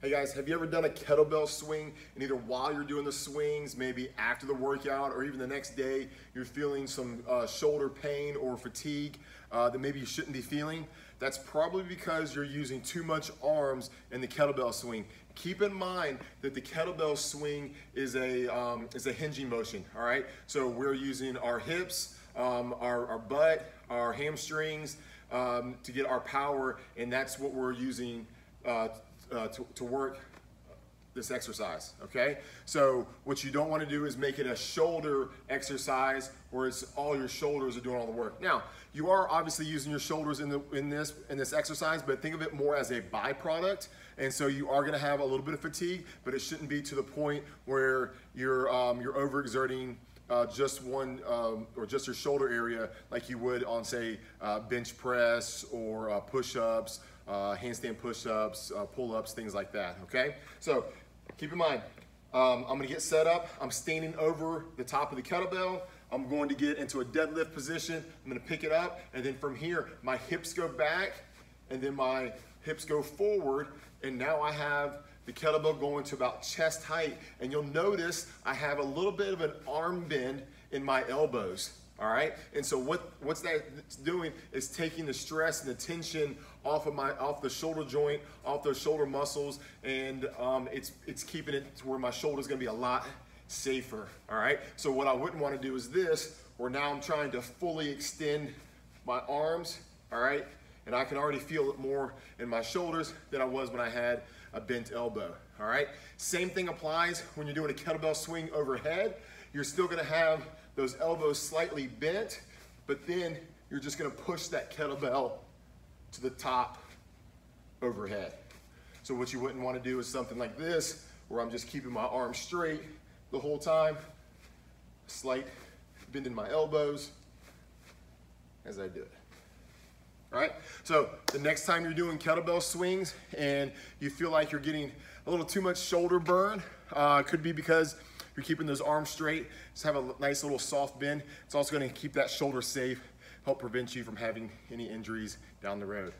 Hey guys, have you ever done a kettlebell swing and either while you're doing the swings, maybe after the workout, or even the next day, you're feeling some uh, shoulder pain or fatigue uh, that maybe you shouldn't be feeling? That's probably because you're using too much arms in the kettlebell swing. Keep in mind that the kettlebell swing is a, um, is a hinging motion, all right? So we're using our hips, um, our, our butt, our hamstrings um, to get our power, and that's what we're using uh, uh, to, to work this exercise, okay? So what you don't want to do is make it a shoulder exercise where it's all your shoulders are doing all the work. Now, you are obviously using your shoulders in, the, in, this, in this exercise, but think of it more as a byproduct. And so you are gonna have a little bit of fatigue, but it shouldn't be to the point where you're, um, you're overexerting uh, just one um, or just your shoulder area like you would on say uh, bench press or uh, push-ups, uh, handstand push-ups, uh, pull-ups, things like that, okay? So keep in mind, um, I'm gonna get set up. I'm standing over the top of the kettlebell. I'm going to get into a deadlift position. I'm gonna pick it up and then from here, my hips go back and then my hips go forward and now I have the kettlebell going to about chest height. And you'll notice I have a little bit of an arm bend in my elbows. All right, and so what what's that doing is taking the stress and the tension off of my off the shoulder joint, off those shoulder muscles, and um, it's it's keeping it to where my shoulder is going to be a lot safer. All right, so what I wouldn't want to do is this, where now I'm trying to fully extend my arms. All right, and I can already feel it more in my shoulders than I was when I had a bent elbow, all right? Same thing applies when you're doing a kettlebell swing overhead. You're still gonna have those elbows slightly bent, but then you're just gonna push that kettlebell to the top overhead. So what you wouldn't wanna do is something like this, where I'm just keeping my arms straight the whole time, slight bend in my elbows as I do it. Right, so the next time you're doing kettlebell swings and you feel like you're getting a little too much shoulder burn, uh, could be because you're keeping those arms straight, just have a nice little soft bend. It's also gonna keep that shoulder safe, help prevent you from having any injuries down the road.